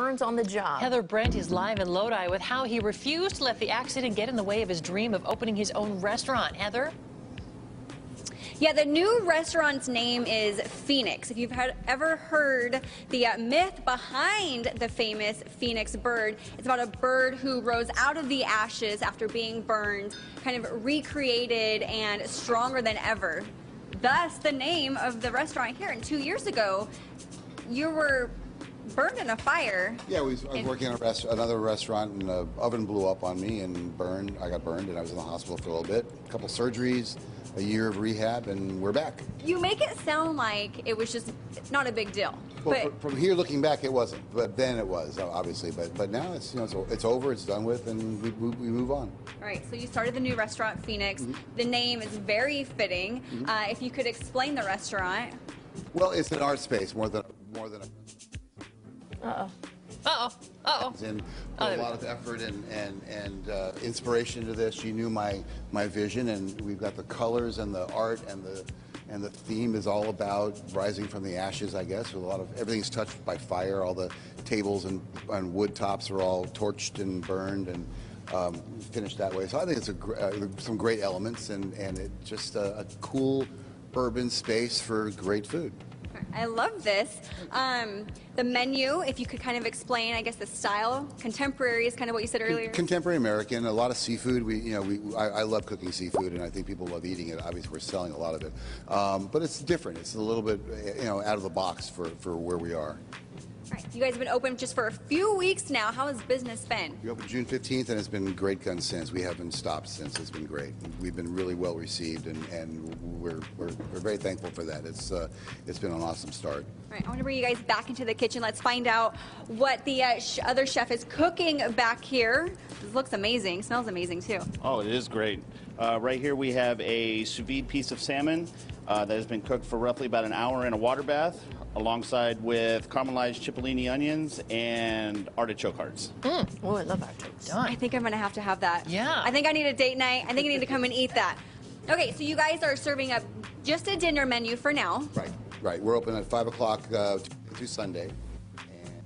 Burns on the job. Heather Brent is live in Lodi with how he refused to let the accident get in the way of his dream of opening his own restaurant. Heather? Yeah, the new restaurant's name is Fenix. If you've had, ever heard the uh, myth behind the famous Phoenix bird, it's about a bird who rose out of the ashes after being burned, kind of recreated and stronger than ever. Thus, the name of the restaurant here. And two years ago, you were burned in a fire. Yeah, we, I was working at a rest, another restaurant, and the oven blew up on me and burned. I got burned, and I was in the hospital for a little bit. A couple surgeries, a year of rehab, and we're back. You make it sound like it was just not a big deal. Well, but from here looking back, it wasn't, but then it was obviously. But but now it's you know it's, it's over, it's done with, and we, we, we move on. All right, so you started the new restaurant, Fenix. Mm-hmm. The name is very fitting. Uh, if you could explain the restaurant. Well, it's an art space more than more than a. Uh-oh. Uh-oh. Uh-oh. and Oh, put a lot of effort and and and uh, inspiration into this. She knew my my vision, and we've got the colors and the art and the and the theme is all about rising from the ashes. I guess with a lot of everything's touched by fire. All the tables and, and wood tops are all torched and burned and. Um, finished that way, so I think it's a, gr- uh, some great elements and and it just a, a cool urban space for great food. I love this. Um, the menu, if you could kind of explain, I guess, the style. Contemporary is kind of what you said earlier. Contemporary American, a lot of seafood. We, you know, we I, I love cooking seafood, and I think people love eating it. Obviously, we're selling a lot of it, um, but it's different. It's a little bit, you know, out of the box for for where we are. All right, you guys have been open just for a few weeks now. How has business been? We opened June 15th, and it's been great guns since. We haven't stopped since. It's been great. We've been really well received, and, and we're, we're, we're very thankful for that. It's uh, it's been an awesome start. All right, I want to bring you guys back into the kitchen. Let's find out what the uh, sh- other chef is cooking back here. This looks amazing. Smells amazing too. Oh, it is great. Uh, right here we have a sous vide piece of salmon uh, that has been cooked for roughly about an hour in a water bath, alongside with caramelized cipollini onions and artichoke hearts. Mm. Oh, I love artichoke. I think I'm gonna have to have that. Yeah. I think I need a date night. I think I need to come and eat that. Okay, so you guys are serving up just a dinner menu for now. Right, right. We're open at five o'clock uh, to Sunday. And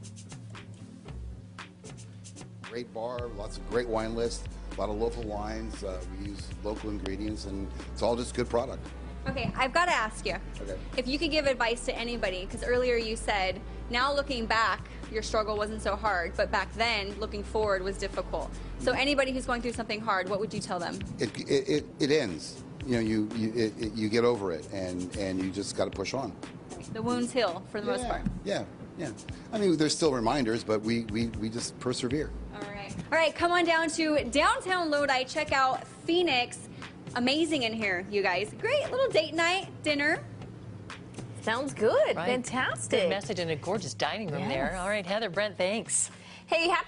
great bar, lots of great wine lists, a lot of local wines. Uh, we use local ingredients, and it's all just good product. Okay, I've got to ask you. Okay. If you could give advice to anybody, because earlier you said, now looking back, your struggle wasn't so hard, but back then, looking forward was difficult. So anybody who's going through something hard, what would you tell them? It it, it, it ends. You know, you you, it, it, you get over it, and and you just got to push on. The wounds heal for the most part. Yeah, yeah. I mean, there's still reminders, but we we, we just persevere. All right. All right, come on down to downtown Lodi. Check out Fenix. Amazing in here, you guys. Great little date night, dinner. Sounds good. Right. Fantastic. Good message in a gorgeous dining room there. All right, Heather Brent, thanks. Hey, happy.